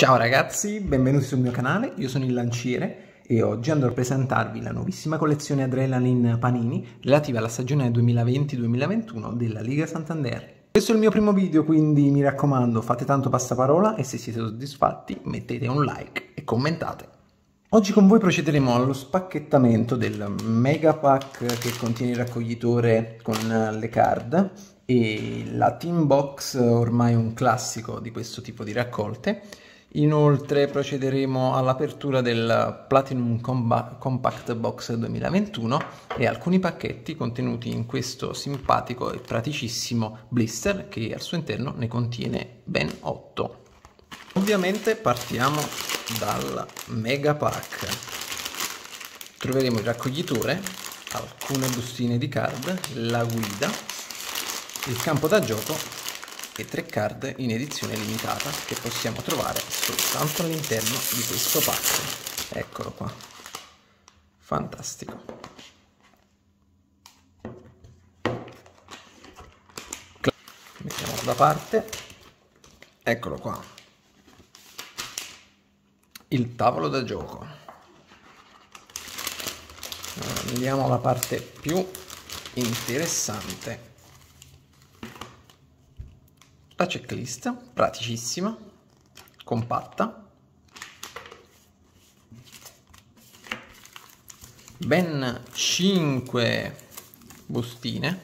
Ciao ragazzi, benvenuti sul mio canale, io sono il Lanciere e oggi andrò a presentarvi la nuovissima collezione Adrenaline Panini relativa alla stagione 2020-2021 della Liga Santander. Questo è il mio primo video, quindi mi raccomando fate tanto passaparola e se siete soddisfatti mettete un like e commentate. Oggi con voi procederemo allo spacchettamento del mega pack che contiene il raccoglitore con le card e la Team Box ormai un classico di questo tipo di raccolte Inoltre procederemo all'apertura del Platinum Compact Box 2021 e alcuni pacchetti contenuti in questo simpatico e praticissimo blister che al suo interno ne contiene ben 8. Ovviamente partiamo dal Mega Pack. Troveremo il raccoglitore, alcune bustine di card, la guida, il campo da gioco e tre card in edizione limitata che possiamo trovare soltanto all'interno di questo pack. Eccolo qua. Fantastico. Mettiamolo da parte. Eccolo qua. Il tavolo da gioco. Allora, vediamo la parte più interessante la checklist, praticissima, compatta, ben 5 bustine,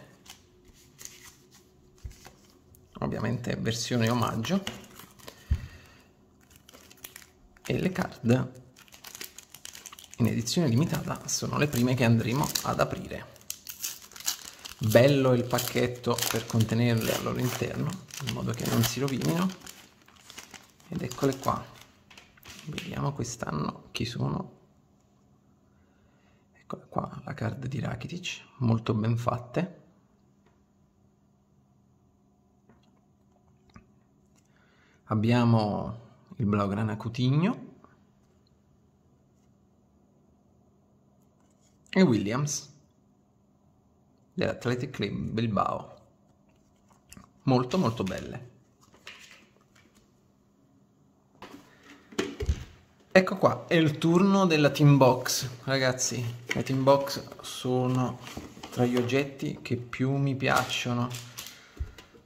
ovviamente versione omaggio, e le card in edizione limitata sono le prime che andremo ad aprire bello il pacchetto per contenerle al loro interno in modo che non si rovinino. Ed eccole qua. Vediamo quest'anno chi sono. Eccola qua la card di Rakitic molto ben fatte. Abbiamo il Blaugrana Coutinho. E Williams dell'Athletic Club Bilbao. Molto molto belle. Ecco qua, è il turno della Team Box. Ragazzi, le Team Box sono tra gli oggetti che più mi piacciono.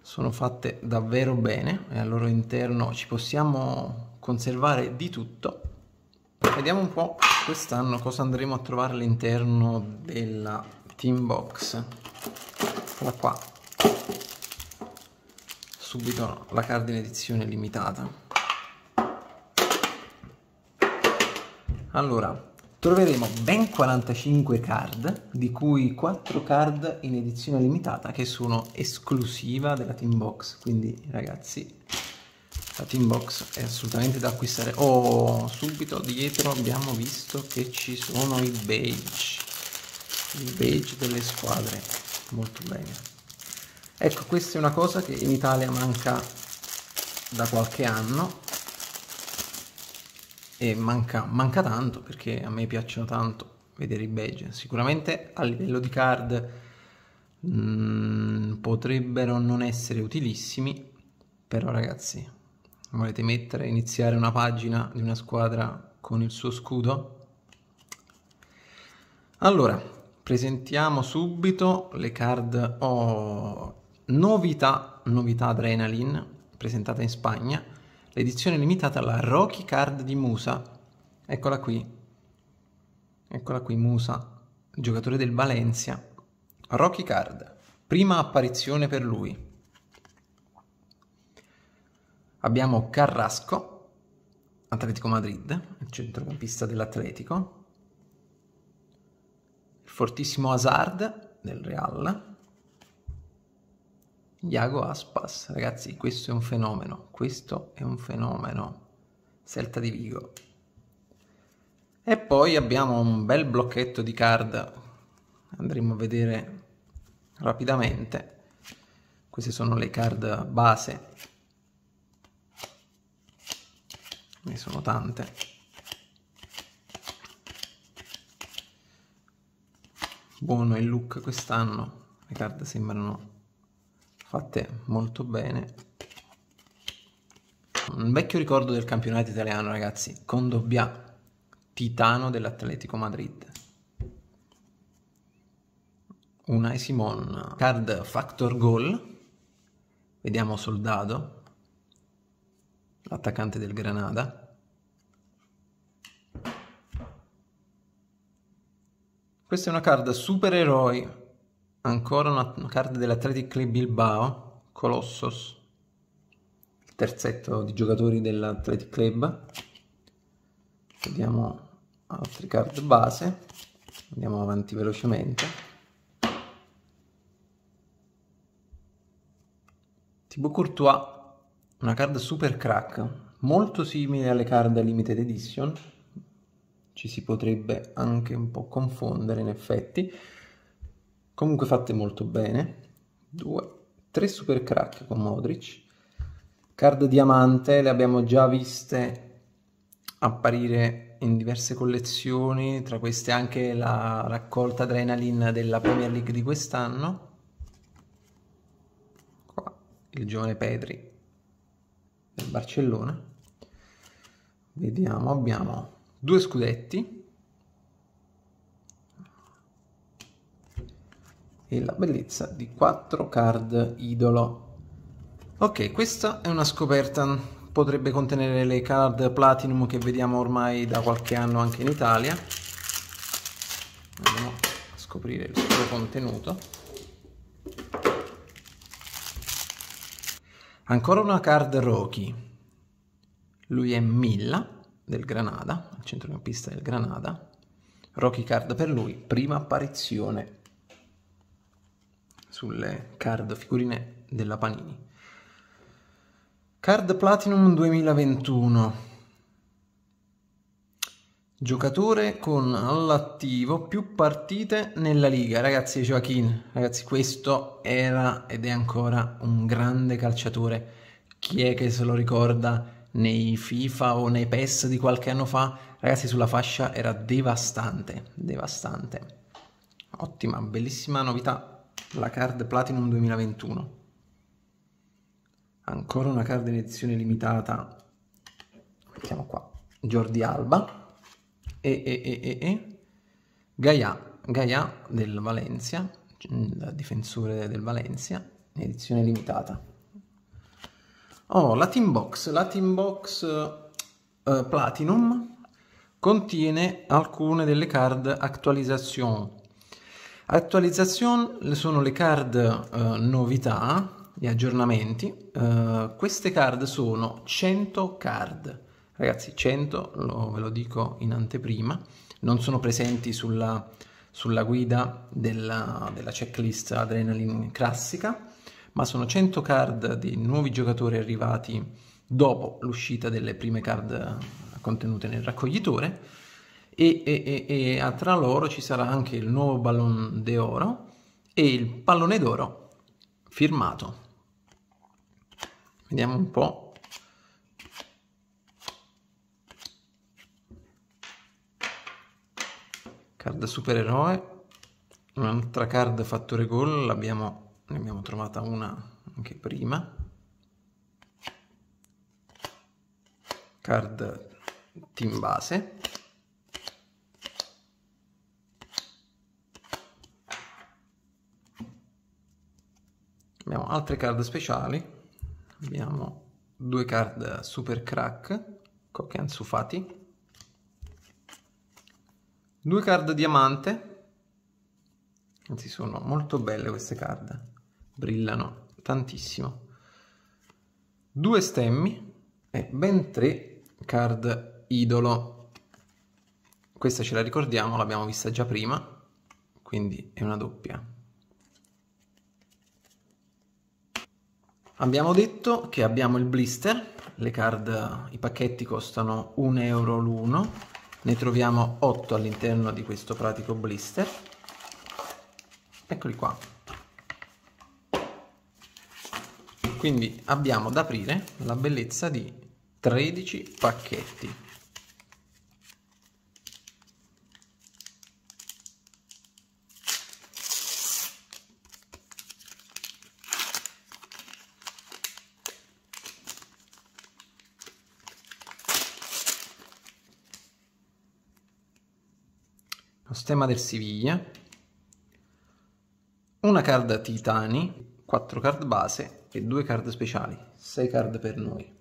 Sono fatte davvero bene e al loro interno ci possiamo conservare di tutto. Vediamo un po' quest'anno cosa andremo a trovare all'interno della Team Box. Eccola qua. Subito la card in edizione limitata. Allora troveremo ben 45 card di cui 4 card in edizione limitata che sono esclusiva della Team Box. Quindi ragazzi la Team Box è assolutamente da acquistare. Oh subito dietro abbiamo visto che ci sono i beige il beige delle squadre molto bene. Ecco questa è una cosa che in Italia manca da qualche anno e manca, manca tanto perché a me piacciono tanto vedere i beige sicuramente a livello di card mh, mm, potrebbero non essere utilissimi però ragazzi volete mettere iniziare una pagina di una squadra con il suo scudo? Allora presentiamo subito le card. Oh, novità, novità Adrenaline presentata in Spagna. L'edizione limitata alla Rocky Card di Musa. Eccola qui. Eccola qui Musa giocatore del Valencia. Rocky Card prima apparizione per lui. Abbiamo Carrasco Atletico Madrid il centrocampista dell'Atletico fortissimo Hazard del Real. Iago Aspas, ragazzi, questo è un fenomeno, questo è un fenomeno. Celta di Vigo. E poi abbiamo un bel blocchetto di card, andremo a vedere rapidamente. Queste sono le card base, ne sono tante. Buono il look quest'anno le carte sembrano fatte molto bene un vecchio ricordo del campionato italiano, ragazzi. Condobbia, titano dell'Atletico Madrid. Unai Simon, card factor goal. Vediamo Soldado, l'attaccante del Granada. Questa è una card supereroi, ancora una card dell'Athletic Club Bilbao, Colossus terzetto di giocatori dell'Athletic Club. Vediamo altre card base. Andiamo avanti velocemente. Thibaut Courtois, una card super crack, molto simile alle card limited edition. Ci si potrebbe anche un po' confondere in effetti. Comunque fatte molto bene. Due, tre super crack con Modric Card diamante le abbiamo già viste apparire in diverse collezioni, tra queste anche la raccolta Adrenaline della Premier League di quest'anno. Qua il giovane Pedri del Barcellona. Vediamo, abbiamo due scudetti e la bellezza di quattro card idolo Ok, questa è una scoperta, potrebbe contenere le card Platinum che vediamo ormai da qualche anno anche in Italia. Andiamo a scoprire il suo contenuto. Ancora una card Rocky. Lui è Milla del Granada, centrocampista del Granada. Rocky card per lui, prima apparizione sulle card figurine della Panini. Card Platinum 2021. Giocatore con all'attivo più partite nella Liga. Ragazzi, Joaquin, ragazzi, questo era ed è ancora un grande calciatore. Chi è che se lo ricorda nei FIFA o nei PES di qualche anno fa? Ragazzi, sulla fascia era devastante, devastante. Ottima, bellissima novità, la card Platinum 2021 ancora una card in edizione limitata. Mettiamo qua. Jordi Alba. E, e, e, e, Gaia, Gaia del Valencia il difensore del Valencia edizione limitata oh la team box. La team box uh, platinum contiene alcune delle card actualizzazione actualizzazione sono le card uh, novità gli aggiornamenti, uh, queste card sono 100 card, ragazzi 100, lo, ve lo dico in anteprima, non sono presenti sulla, sulla guida della, della checklist Adrenaline classica, ma sono 100 card di nuovi giocatori arrivati dopo l'uscita delle prime card contenute nel raccoglitore e, e, e, e tra loro ci sarà anche il nuovo Ballon d'Oro e il pallone d'oro firmato Vediamo un po'. Card supereroe. Un'altra card fattore gol, l'abbiamo, ne abbiamo trovata una anche prima. Card team base. Abbiamo altre card speciali abbiamo due card super crack Koke Ansu due card diamante anzi sono molto belle queste card brillano tantissimo due stemmi e ben tre card idolo questa ce la ricordiamo l'abbiamo vista già prima quindi è una doppia Abbiamo detto che abbiamo il blister, le card, i pacchetti costano 1 euro l'uno, ne troviamo 8 all'interno di questo pratico blister. Eccoli qua. quindi abbiamo da aprire la bellezza di 13 pacchetti. Lo stemma del Siviglia. Una card Titani 4 card base e 2 card speciali, 6 card per noi.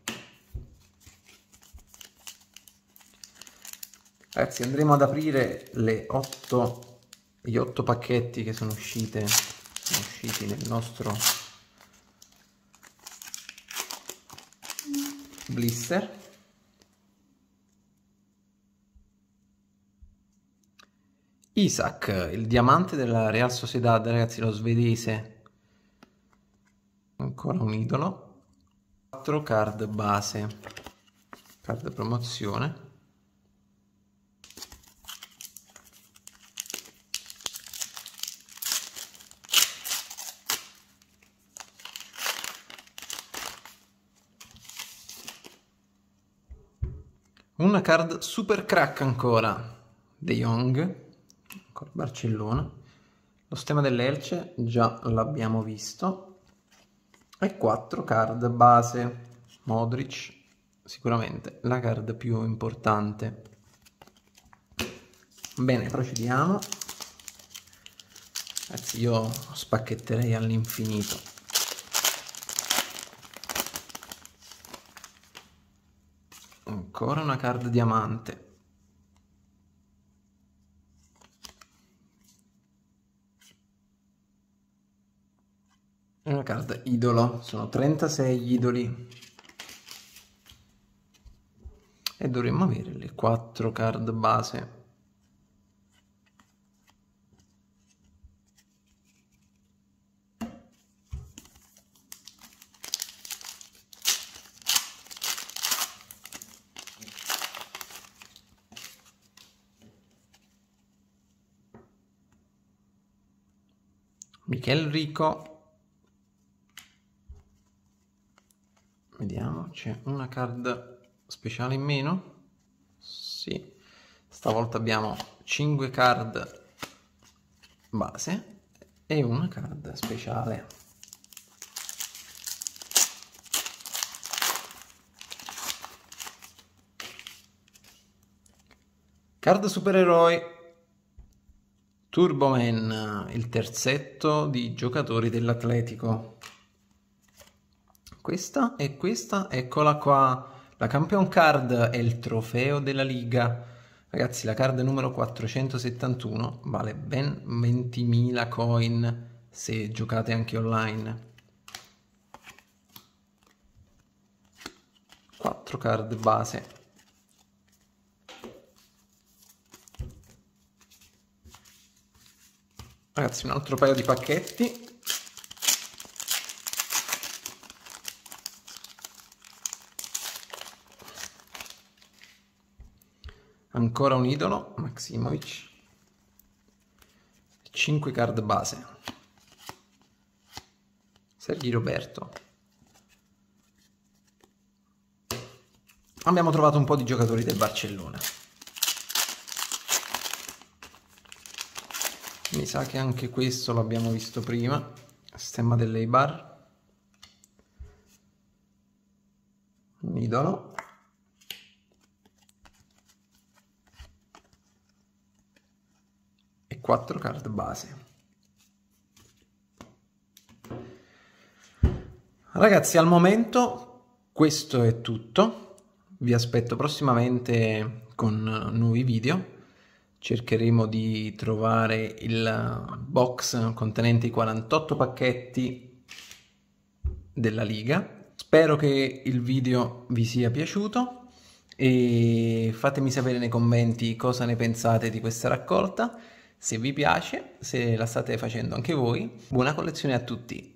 Ragazzi andremo ad aprire le 8, gli 8 pacchetti che sono, uscite, sono usciti nel nostro blister. Isaac, il diamante della Real Sociedad, ragazzi, lo svedese. Ancora un idolo. 4 card base. Card promozione. Una card super crack ancora. De Jong ancora Barcellona. Lo stemma dell'Elce già l'abbiamo visto. E 4 card base. Modric, sicuramente la card più importante. Bene, procediamo. Ragazzi, io spacchetterei all'infinito. Ancora una card diamante. Carta idolo, sono 36 idoli. E dovremmo avere le 4 card base. Michel Rico Vediamo, c'è una card speciale in meno? Sì. Stavolta abbiamo 5 card base e una card speciale. Card supereroi Turboman, il terzetto di giocatori dell'Atletico questa e questa, eccola qua. La Campion Card è il trofeo della Liga. Ragazzi, la card numero 471 vale ben 20.000 coin se giocate anche online. 4 card base. Ragazzi, un altro paio di pacchetti. Ancora un idolo, Maximovic. 5 card base. Sergi Roberto. Abbiamo trovato un po' di giocatori del Barcellona. Mi sa che anche questo l'abbiamo visto prima. Stemma dell'Eibar. Un idolo. e 4 card base. Ragazzi, al momento questo è tutto. Vi aspetto prossimamente con nuovi video. Cercheremo di trovare il box contenente i 48 pacchetti della Liga. Spero che il video vi sia piaciuto e fatemi sapere nei commenti cosa ne pensate di questa raccolta se vi piace, se la state facendo anche voi, buona collezione a tutti.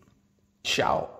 Ciao!